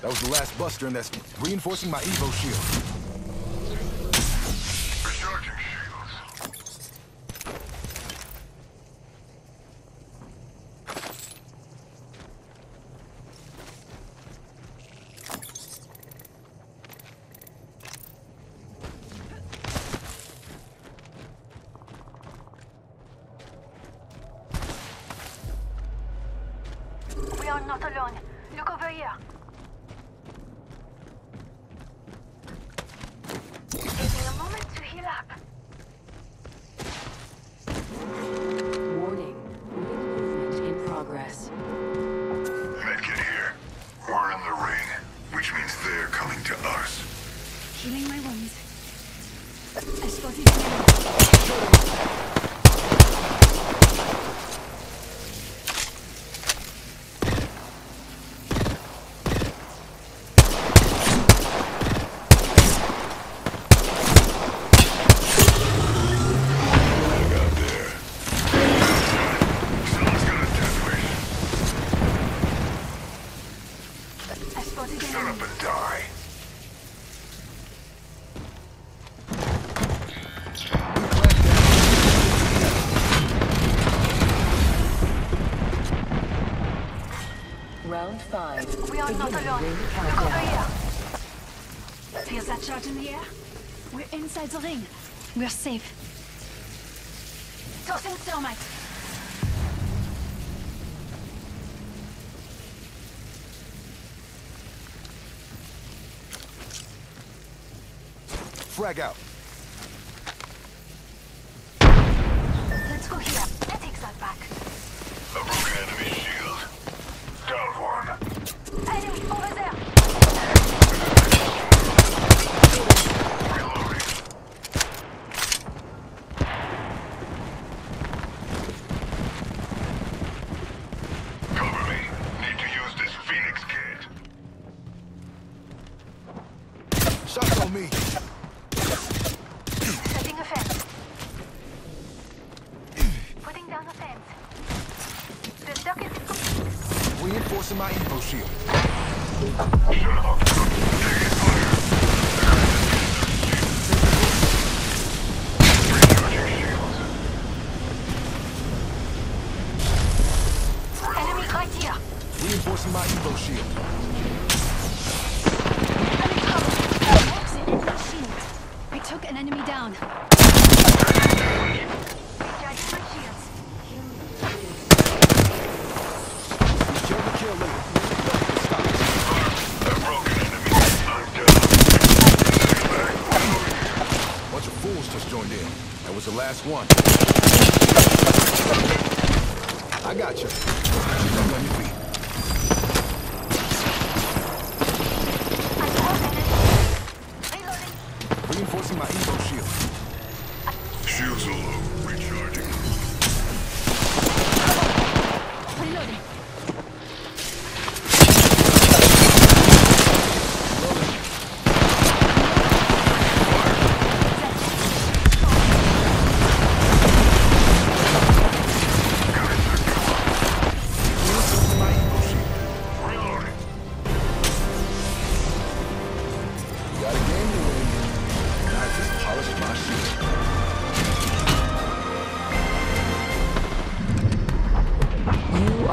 cluster and that's reinforcing my Evo shield. We are not alone. Look over here. Taking a moment to heal up. Warning. Movement in progress. Medkit here. We're in the ring, which means they're coming to us. Healing my wounds. I spotted enemy. Up and die. Round five. We are not alone. ring Look over here. Feels that charge in the air? We're inside the ring. We're safe. Tossing thermite. Frag out. Let's go here. That takes that back. A broken enemy shield. Down one. Enemy over there. Cover me. Need to use this Phoenix kit. Shots on me. Setting a fence. Putting down a fence. The duck is Reinforcing my Evo shield. Shut up. Taking fire. Recharging shields. enemy right here. Reinforcing my Evo shield. In. Exit shield. I took an enemy down. Recharging my shields. Kill the kill leader. Stop. A broken enemy. I'm down. Stay back. Bunch of fools just joined in. That was the last one. I got you. Keep on your feet. I saw an enemy. Reloading. Reinforcing my Evo shield. Shields are low. Recharging. Reloading.